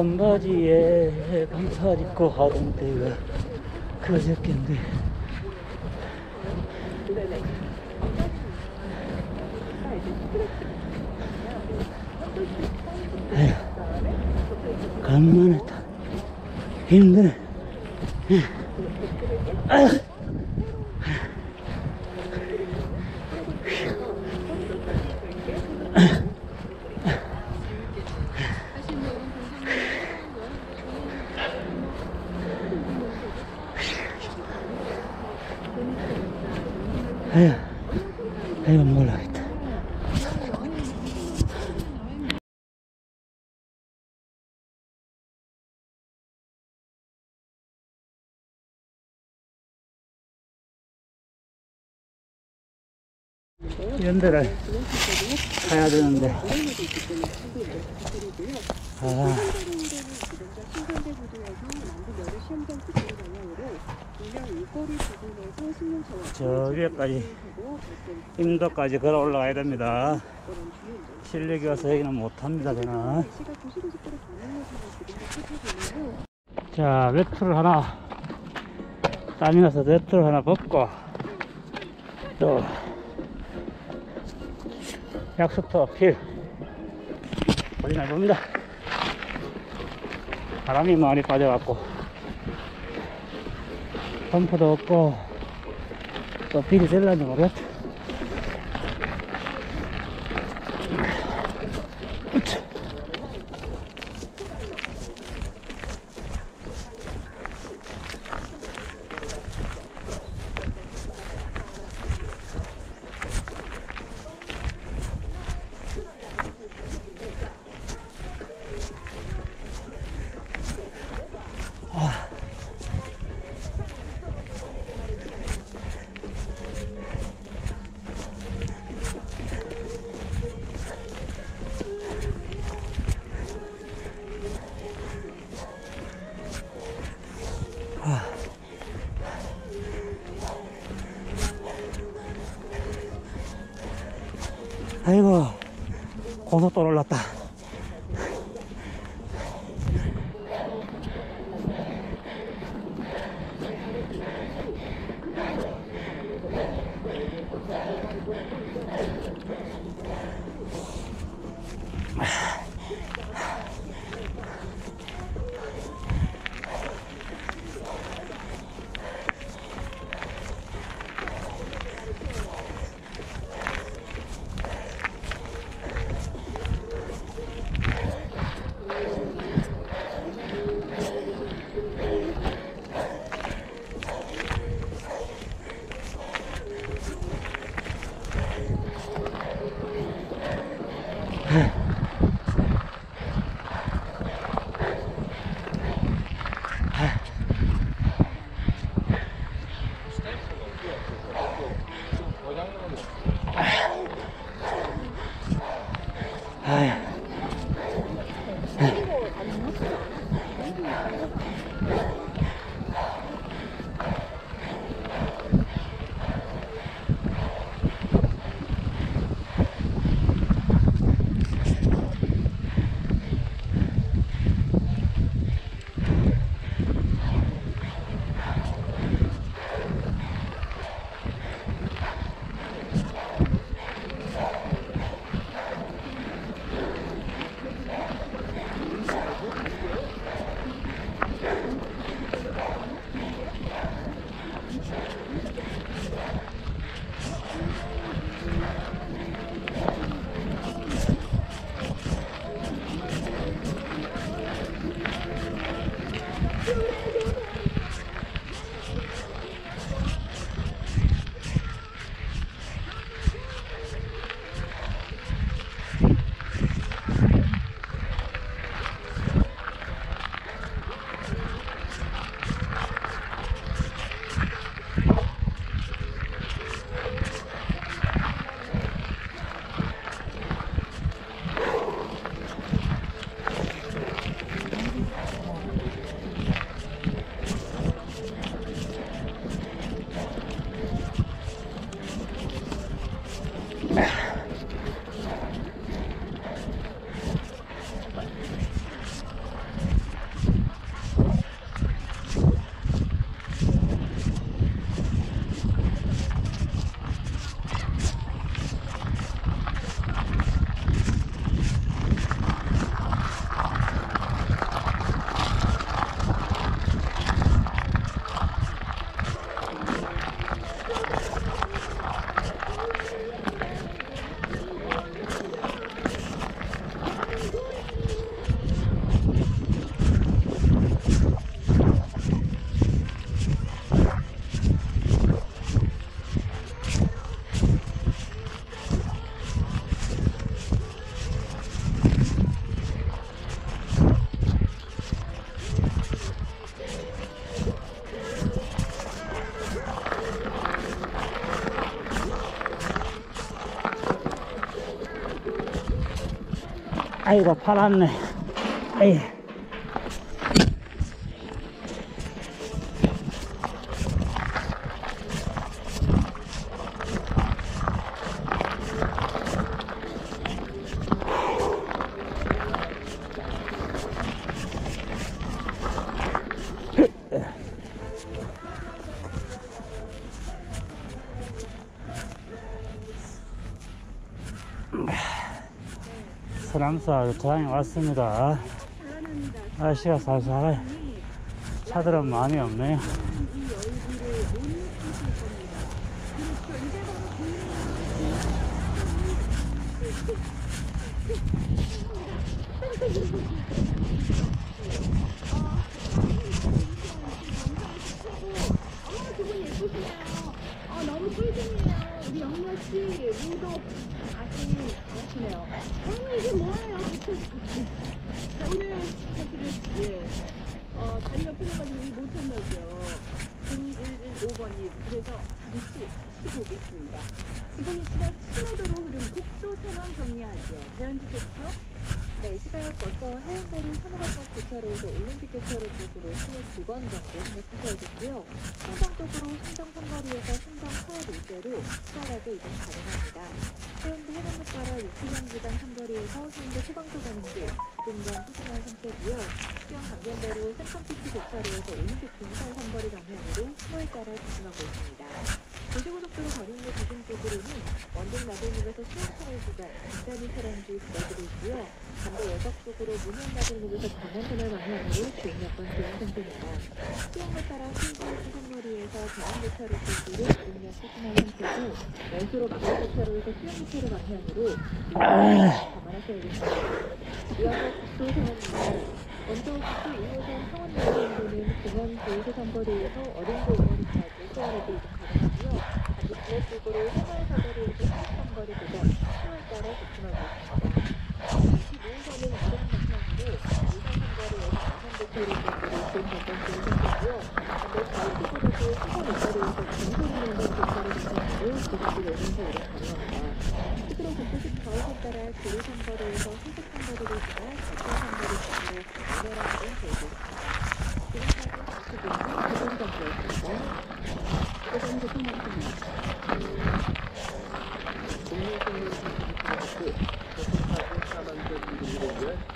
반바지에 반팔 입고 하던 때가 그저께인데. 에휴, 간만에 타. 힘드네. 에휴. 아휴. 에휴, 에휴, 몰라겠다. 연대를 가야 되는데. 아, 저 위에까지 임도까지 걸어 올라가야 됩니다. 실력이 와서 여기는 못합니다, 저는. 자, 외투를 하나, 땀이 나서 외투를 하나 벗고, 또, 약수터 필, 날 봅니다. 바람이 많이 빠져갖고, 펌프도 없고, 또 필이 될란지 모르겠다. 고속도로 올랐다 아이고, 팔았네. 에이. 서남사 도장에 왔습니다. 날씨가 살살 차들은 많이 없네요. 아, 너무 꿀잼이에 씨, 무도 아직 아시네요. 어머, 이게 뭐예요? 자, 오늘 사실은, 예, 어, 다리가 풀려가지고 이 못했나죠. 0115번님. 그래서 잠시 쉬고 오겠습니다. 지금 이 시각 신호도로 흐름 국도 상황 정리하죠. 대표. 네, 시각 벌써 해운대를 산업학과 교차로에서 올림픽 교차로 쪽으로 신호 2번 정도 생각하셔야겠고요. 신당 쪽으로 신당 삼거리에서 신당 사업 일대로 수월하게 이동 가능합니다. 해운대 해남로 따라 6km 구간 삼거리에서 해운대 소방서 가는 길 조금전 소중한 상태고요. 수영 강변대로 센텀피치 교차로에서 올림픽 분산 삼거리 방향으로 신호에 따라 진행하고 있습니다. 도시고속도로 버린로 부근 쪽으로는 원동 나들목에서 수영차로 구간 차량지 기다리고 있고요. 여적 쪽으로 문현 나들목에서 강원터널 방향으로 주행 여건 대응 상태입니다. 수영로 따라 신길 수산거리에서 대한교차로 쪽으로 운영 소진한 상태고 왼수로 부산교차로에서 수영교차로 방향으로 감안하셔야겠습니다. 이어서 국도 상황입니다. 먼저 국도 2호선 상원역으로는 공원 조이소 삼거리에서 어린도 의원까지 수월하게 이동 가능하고요. 반대 부엌쪽으로 해마을 사거리에서 수산거리 구간 수요에 따라 접근하고 있습니다. 25호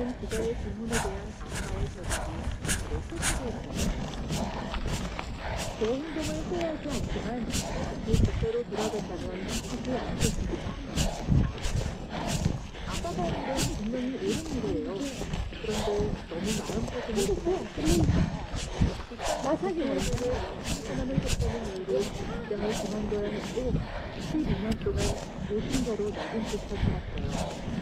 묻는 그자의 질문에 대한 대답이 바로 소식이었습니다. 제 행동을 후회하지 않지만 그 그대로 돌아간다면 하지 않겠습니다. 아빠가 하는 건 분명히 옳은 일이에요. 그런데 너무 마사지 원수를 사람을 접하는 이유로 직장을 그만둬야 했고 12년 동안 노신자로 낮은 듯한 살았어요.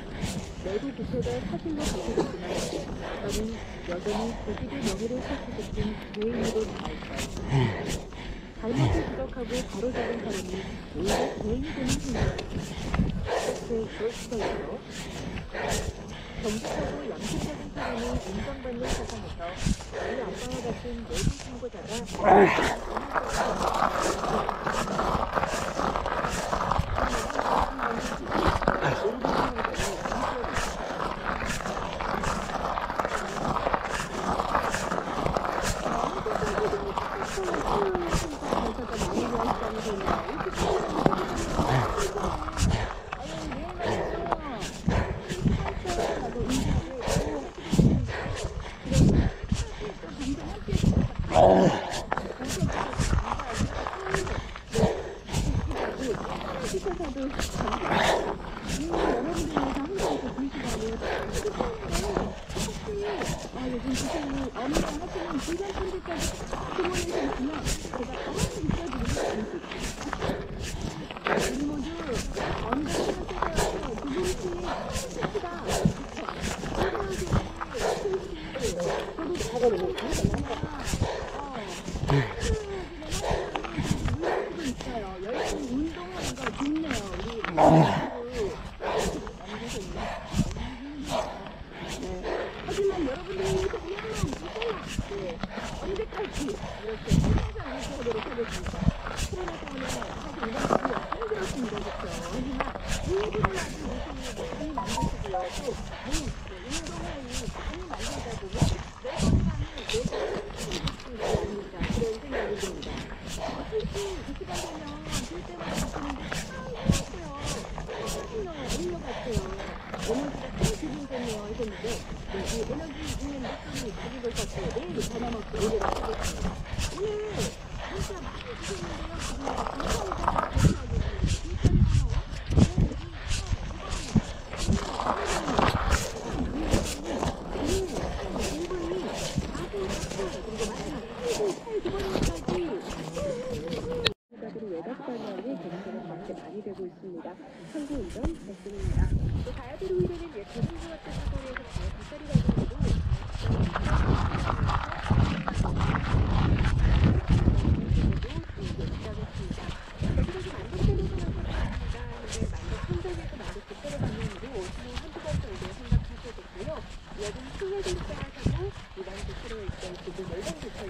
내부 부처가 사실로 밝혀졌지만 나는 여전히 조직의 명예를 살펴줬던 죄인으로 남아있어요. 잘못을 지적하고 바로잡은 사람이 오히려 죄인이 되는 순간 어떻게 그럴 수가 있어? 정직하고 양심적인 사람이 인정받는 세상에서 우리 아빠와 같은 내부 신고자가 Oh. 많이 되고 있습니다. 참고 운전 말씀입니다. 또 가야대로 이르는 옛 대중교 같은 사거리에서 잘 뒷자리 가지고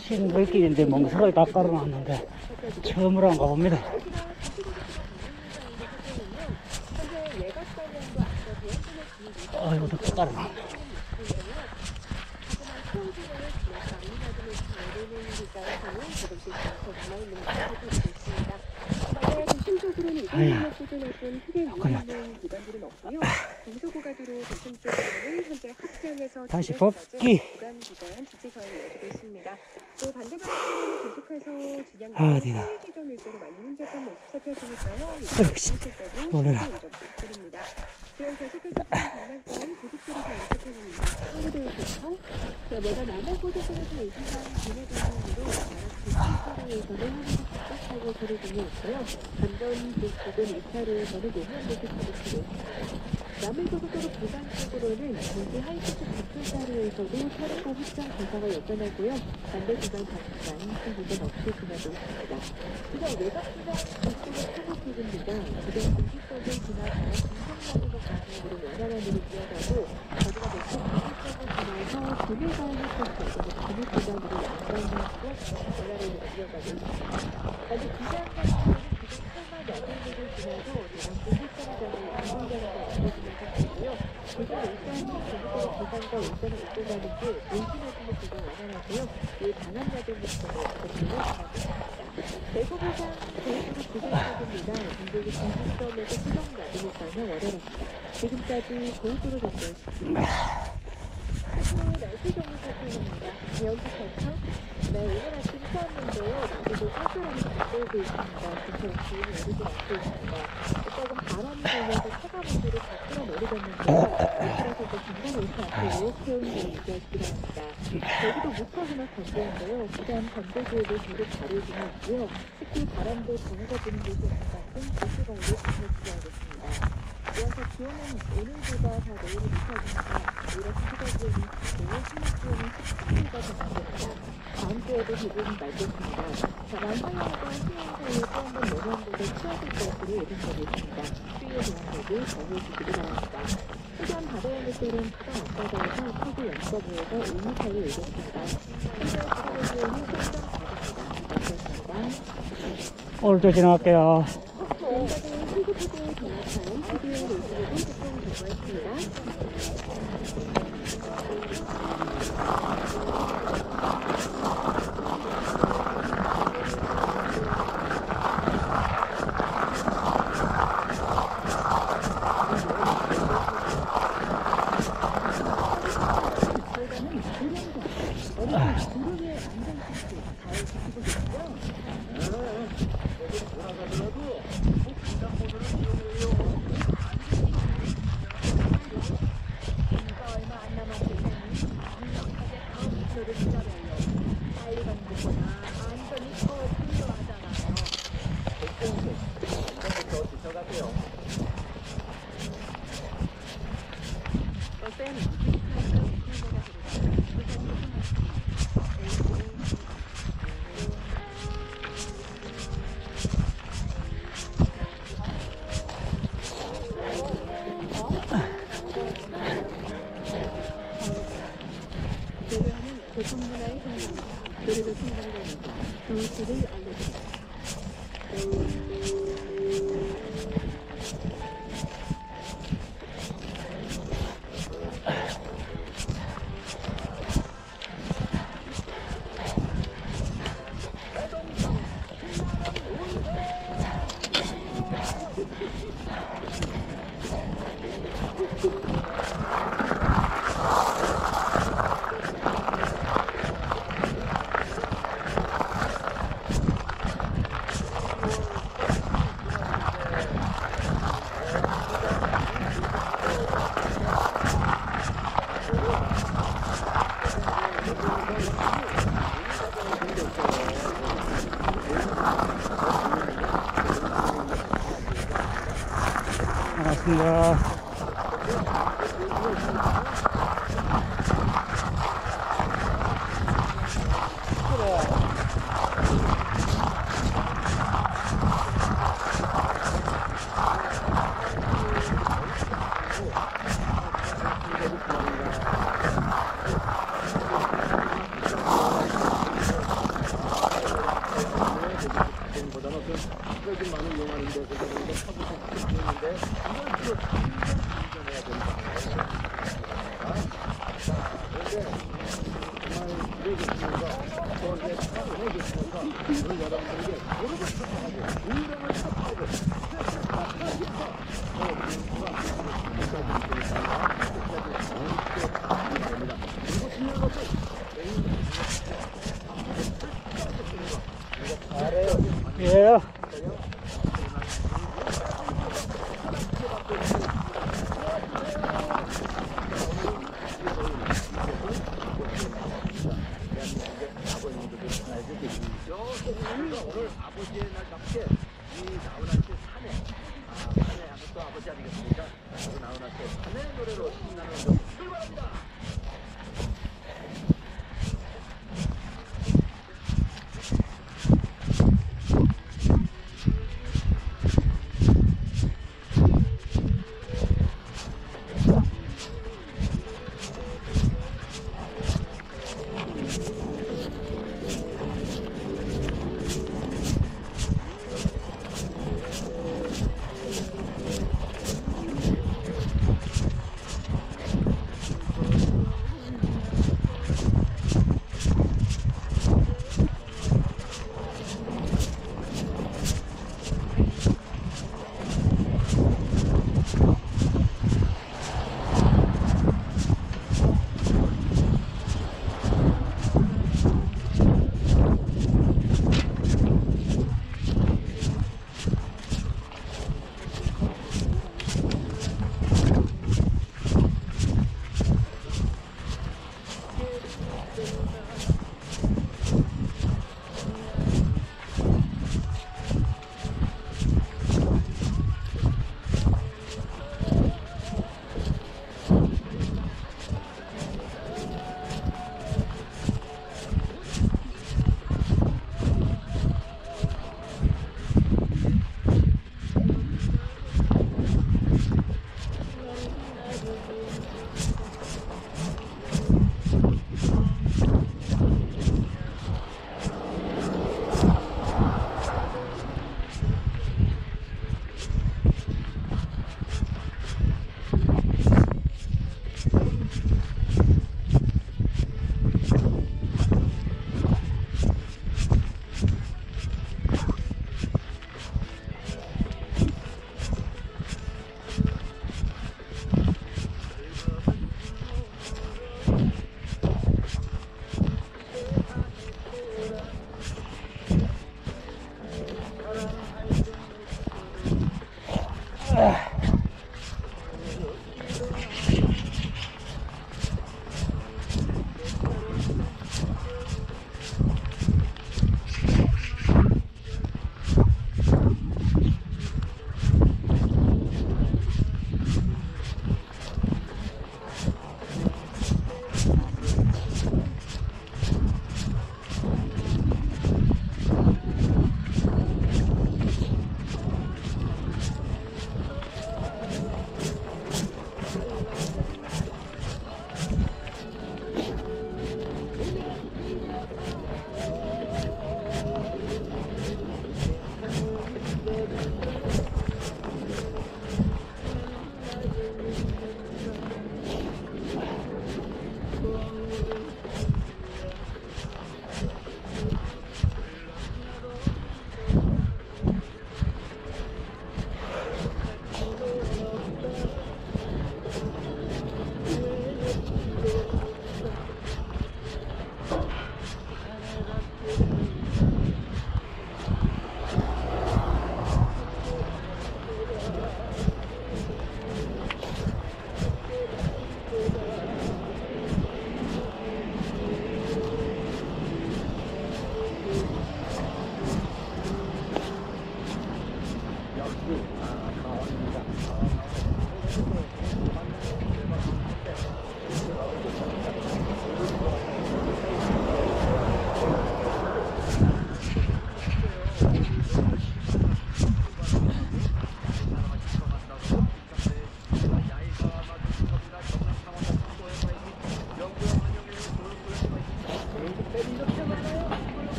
싱글길인데 멍석을 다 깔아놨는데 처음으로 안 가봅니다. 아이고, 다 깔아놨네. 대중적으로는 이동력 수준에선 크게 위험한 구간들은 없고요. 중소고가도로 대중 쪽으로는 현재 합장에서 다시 계속해서 진양 아, 혼잡한 모습 살펴주니까요. 아이씨, 놀래라. 드립니다. 지금 계속해서 장난감 고속도로 잘 연습해줍니다. 서울대에서 내가 남한 고속도로에서 이 시간 진해 방향으로 나락지 신도로에서는 하늘이 급박하고 소리 중에 있고요. 반전 북쪽은 2차로에서는 노면 모습 가득히고 남은 고속도로 부산 쪽으로는 경기 하이패스 부천사로에서도 차량과 확장 공사가 여전하고요. 반대 구간 잠깐 큰 문제 없이 지나고 있습니다. 그냥 외곽 구간 북쪽은 차고 쪽입니다. 주변 공기성을 지나서 중성나무가 방향으로 연안안으로 이어가고 거기가 몇초 공기성을 지나서 그리고 구매 구간으로 양방향으로 연안안으로 이어가고 있습니다. 만약 기장 방향으로는 지금 설마 야경역을 지나서 대강 공기성장을 양방향으로 지금 일단은 제주도 부산과 울산을 이동하는 길 인신호수로 지금 원활하고요. 이 방안야경부터는 거치는. 대구 부산 제주도 부산역입니다. 중국의 중심점에서 수정 나들목 방향 원활합니다. 지금까지 고속도로. 그리고 날씨 정보 살펴봅니다. 연습할까? 네, 오늘 아침 추웠는데요. 낮에도 쌀쌀하게 감돌고 있습니다. 근처 기온이 오르지 않고 있습니다. 바람이 불면서 차가운 물을 다 끌어내리겠는데요. 이틀에서도 중간 오차 앞으로 게 유지하시기 바랍니다. 여기도 무파하나 건조인데요. 부산 건조지에도 계속 가려지고 있고요. 특히 바람도 전해가 부는 있는 만큼 도시관리 부탁드리겠습니다. 이어서 기온은 오늘보다 더 내일이 높아지니까 오히려 수도지역은 춥고 신학지역은 17도가 전망됩니다. 다음 주에도 대부분 맑겠습니다. 다만 화요일과 수요일 사이에 또 한번 내년도에 추워질 것으로 예상되고 있습니다. 추위에 대한 대비 잘해주시기 바랍니다. 최대한 바다의 물결은 부산 앞바다에서 파고 연서부에서 5m를 일겠습니다. 현재 수도지역은 설정 바다입니다. 마치겠습니다. 오늘도 지나갈게요. 조금 제거했습니다. 결과는 불량자, 어린이 구름의 안전시스 잘 지키고 계시죠? 인가 얼마 안 남은 세상이 완벽하게 다음 목표를 기다려요. 빨리 가는 것보다 안전이 더 중요하잖아요. 배려하는 교통문화의 향입니다. 그래도 생각나니까 루트를 반갑 습니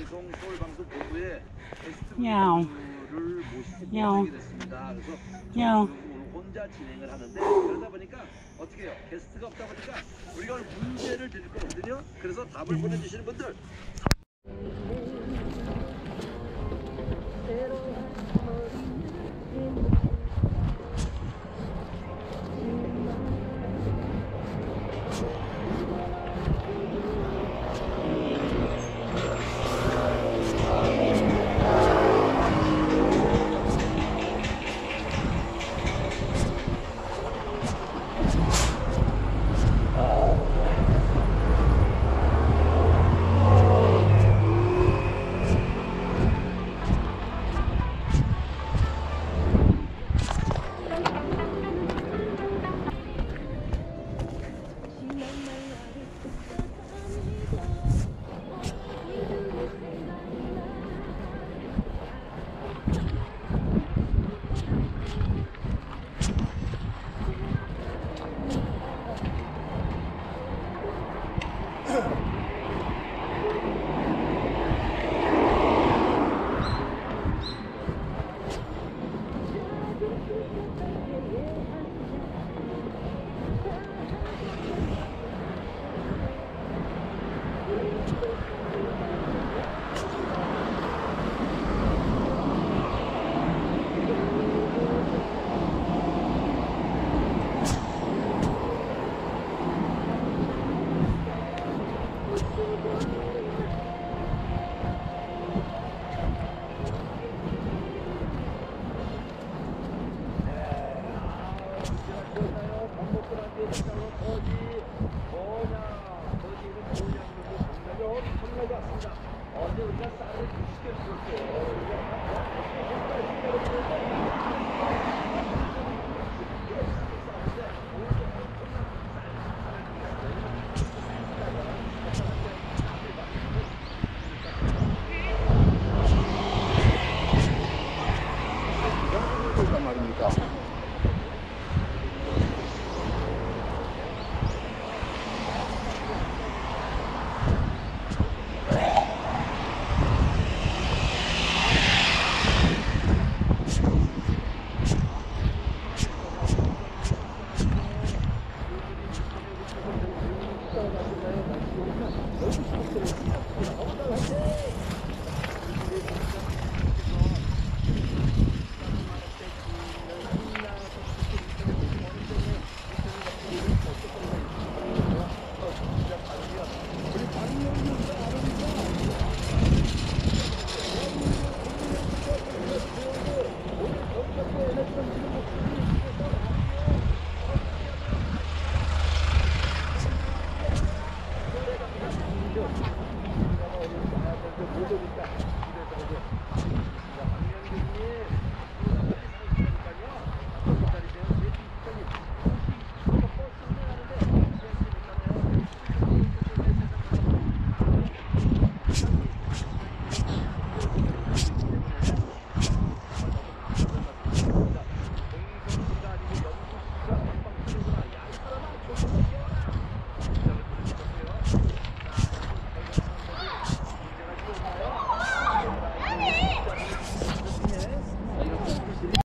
방송 서울 방송 본부에 게스트. 분들을 모시고. 하게 됐습니다. 그래서 혼자 진행을 하는데 그러다 보니까 어떻게 해요? 게스트가 없다 보니까 우리가 문제를 드릴 거거든요. 그래서 답을 보내주시는 분들